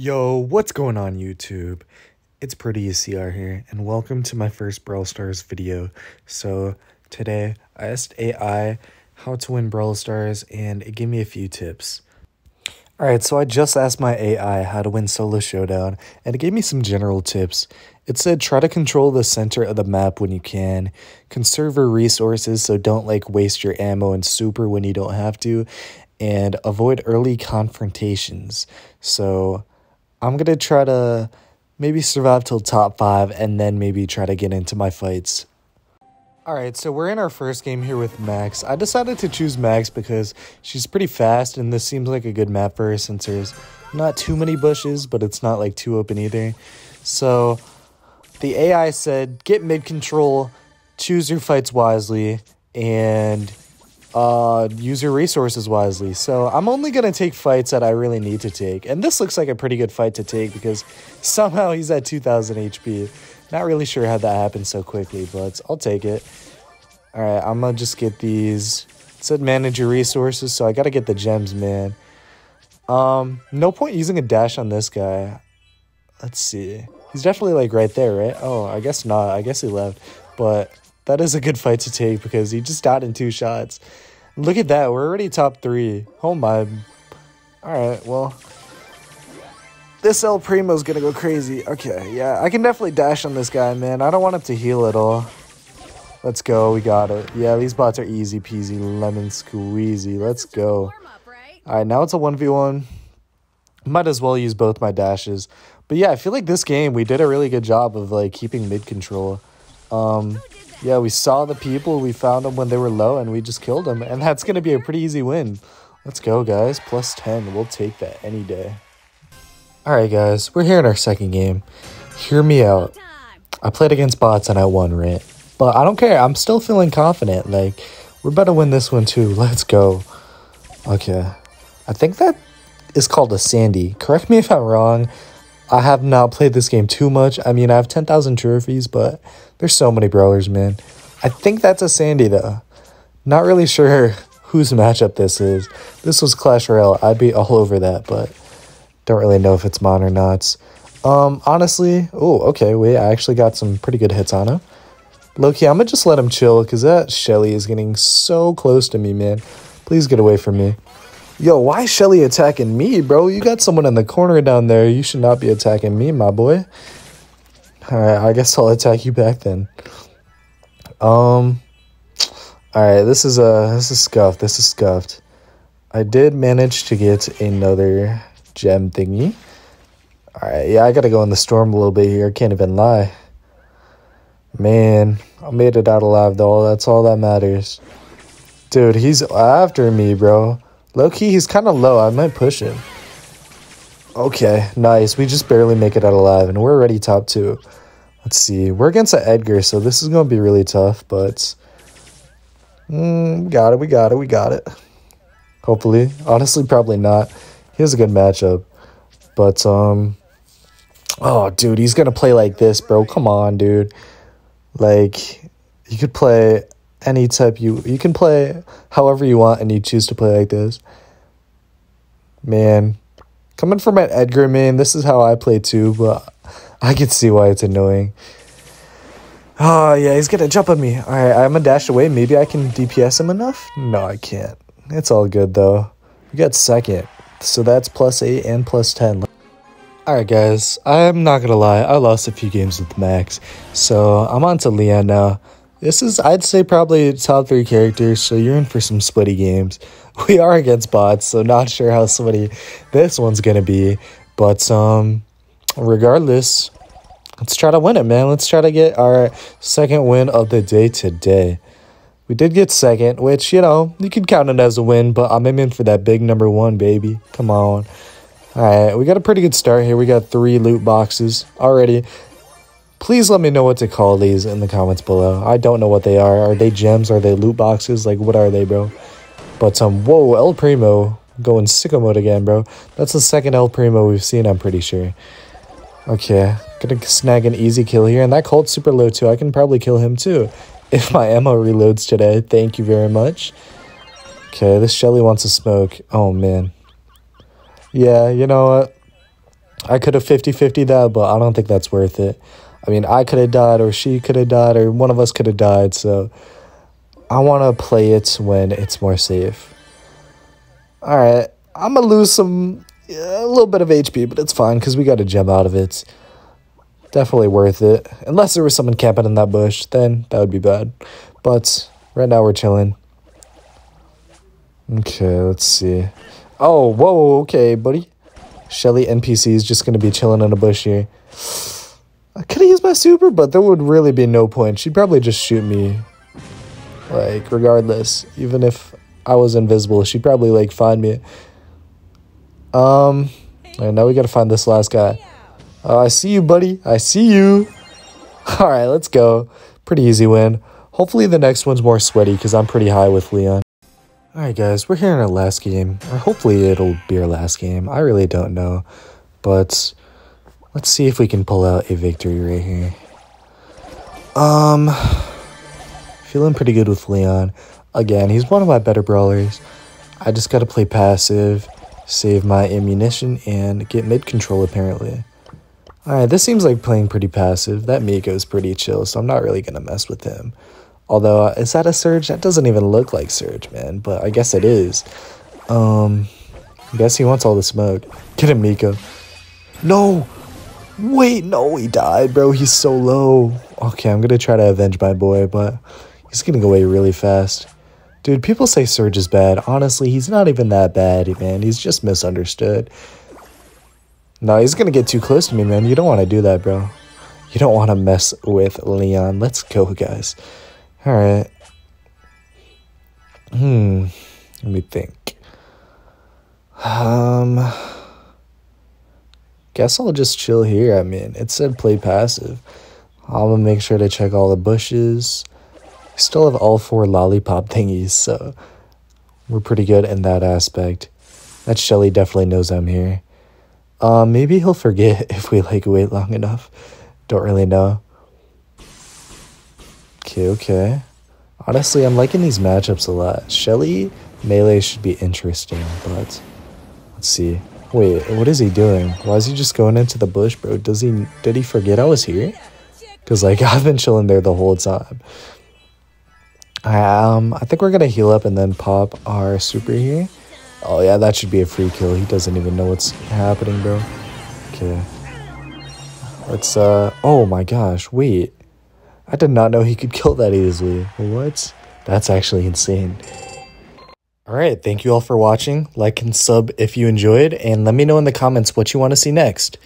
Yo, what's going on YouTube? It's Proteus CR here, and welcome to my first Brawl Stars video. So, today, I asked AI how to win Brawl Stars, and it gave me a few tips. Alright, so I just asked my AI how to win Solo Showdown, and it gave me some general tips. It said try to control the center of the map when you can, conserve your resources so don't like waste your ammo and super when you don't have to, and avoid early confrontations. So, I'm to try to maybe survive till top five and then maybe try to get into my fights. Alright, so we're in our first game here with Max. I decided to choose Max because she's pretty fast and this seems like a good map for her since there's not too many bushes, but it's not like too open either. So the AI said get mid control, choose your fights wisely, and uh, use your resources wisely. So I'm only going to take fights that I really need to take. And this looks like a pretty good fight to take because somehow he's at 2000 HP. Not really sure how that happened so quickly, but I'll take it. All right, I'm going to just get these. It said manage your resources, so I got to get the gems, man. Um, no point using a dash on this guy. Let's see. He's definitely like right there, right? Oh, I guess not. I guess he left. But that is a good fight to take because he just died in two shots. Look at that. We're already top three. Oh my. Alright, well. This El Primo's gonna go crazy. Okay, yeah, I can definitely dash on this guy, man. I don't want him to heal at all. Let's go. We got it. Yeah, these bots are easy peasy, lemon squeezy. Let's go. Alright, now it's a 1v1. Might as well use both my dashes. But yeah, I feel like this game, we did a really good job of, like, keeping mid control. Um, yeah, we saw the people, we found them when they were low, and we just killed them. And that's going to be a pretty easy win. Let's go, guys. Plus 10. We'll take that any day. Alright, guys. We're here in our second game. Hear me out. I played against bots and I won, right? But I don't care. I'm still feeling confident. Like, we're about to win this one, too. Let's go. Okay. I think that is called a Sandy. Correct me if I'm wrong. I have not played this game too much. I mean, I have 10,000 trophies, but there's so many brawlers, man. I think that's a Sandy, though. Not really sure whose matchup this is. This was Clash Royale. I'd be all over that, but don't really know if it's mine or not. Um, honestly, oh, okay, wait, I actually got some pretty good hits on him. Loki, I'm gonna just let him chill, because that Shelly is getting so close to me, man. Please get away from me. Yo, why Shelly attacking me, bro? You got someone in the corner down there. You should not be attacking me, my boy. Alright, I guess I'll attack you back then. Um Alright, this is uh this is scuffed. This is scuffed. I did manage to get another gem thingy. Alright, yeah, I gotta go in the storm a little bit here. Can't even lie. Man, I made it out alive though. That's all that matters. Dude, he's after me, bro. Low key, he's kind of low. I might push him. Okay, nice. We just barely make it out alive, and we're already top two. Let's see. We're against an Edgar, so this is going to be really tough, but... Mm, got it, we got it, we got it. Hopefully. Honestly, probably not. He has a good matchup. But, um... Oh, dude, he's going to play like this, bro. Come on, dude. Like, you could play any type you you can play however you want and you choose to play like this. Man coming from an edgar man this is how i play too but i can see why it's annoying. Oh yeah he's gonna jump on me. All right i'm gonna dash away. Maybe i can dps him enough? No i can't. It's all good though. We got second so that's plus 8 and plus 10 Alright guys, I'm not gonna lie, I lost a few games with Max, so I'm on to Leon now. This is, I'd say, probably top three characters, so you're in for some splitty games. We are against bots, so not sure how splitty this one's gonna be. But, um, regardless, let's try to win it, man. Let's try to get our second win of the day today. We did get second, which, you know, you could count it as a win, but I'm aiming for that big number one, baby. Come on. All right, we got a pretty good start here. We got three loot boxes already. Please let me know what to call these in the comments below. I don't know what they are. Are they gems? Are they loot boxes? Like, what are they, bro? But, um, whoa, El Primo going sicko mode again, bro. That's the second El Primo we've seen, I'm pretty sure. Okay, gonna snag an easy kill here. And that Colt's super low, too. I can probably kill him, too. If my ammo reloads today. Thank you very much. Okay, this Shelly wants to smoke. Oh, man. Yeah, you know what? I could have 50 50 that, but I don't think that's worth it. I mean, I could have died, or she could have died, or one of us could have died, so I want to play it when it's more safe. Alright, I'm gonna lose some, a little bit of HP, but it's fine because we got a gem out of it. Definitely worth it. Unless there was someone camping in that bush, then that would be bad. But right now we're chilling. Okay, let's see. Oh, whoa, okay, buddy. Shelly NPC is just gonna be chilling in a bush here. I could have used my super, but there would really be no point. She'd probably just shoot me. Like, regardless. Even if I was invisible, she'd probably, like, find me. Um, and now we gotta find this last guy. Oh, I see you, buddy. I see you. All right, let's go. Pretty easy win. Hopefully the next one's more sweaty because I'm pretty high with Leon. Alright guys, we're here in our last game, or hopefully it'll be our last game. I really don't know, but let's see if we can pull out a victory right here. Um, feeling pretty good with Leon. Again, he's one of my better brawlers. I just gotta play passive, save my ammunition, and get mid control apparently. Alright, this seems like playing pretty passive. That is pretty chill, so I'm not really gonna mess with him. Although, uh, is that a Surge? That doesn't even look like Surge, man. But I guess it is. Um, I guess he wants all the smoke. Get him, Mico. No! Wait, no, he died, bro. He's so low. Okay, I'm gonna try to avenge my boy, but he's go away really fast. Dude, people say Surge is bad. Honestly, he's not even that bad, man. He's just misunderstood. No, he's gonna get too close to me, man. You don't want to do that, bro. You don't want to mess with Leon. Let's go, guys. Alright. Hmm. Let me think. Um. Guess I'll just chill here. I mean, it said play passive. I'm gonna make sure to check all the bushes. We still have all four lollipop thingies, so we're pretty good in that aspect. That Shelly definitely knows I'm here. Um, maybe he'll forget if we like wait long enough. Don't really know. Okay, okay. Honestly, I'm liking these matchups a lot. Shelly melee should be interesting, but let's see. Wait, what is he doing? Why is he just going into the bush, bro? Does he did he forget I was here? Cause like I've been chilling there the whole time. Um, I think we're gonna heal up and then pop our super here. Oh yeah, that should be a free kill. He doesn't even know what's happening, bro. Okay. Let's uh oh my gosh, wait. I did not know he could kill that easily. What? That's actually insane. Alright, thank you all for watching. Like and sub if you enjoyed, and let me know in the comments what you want to see next.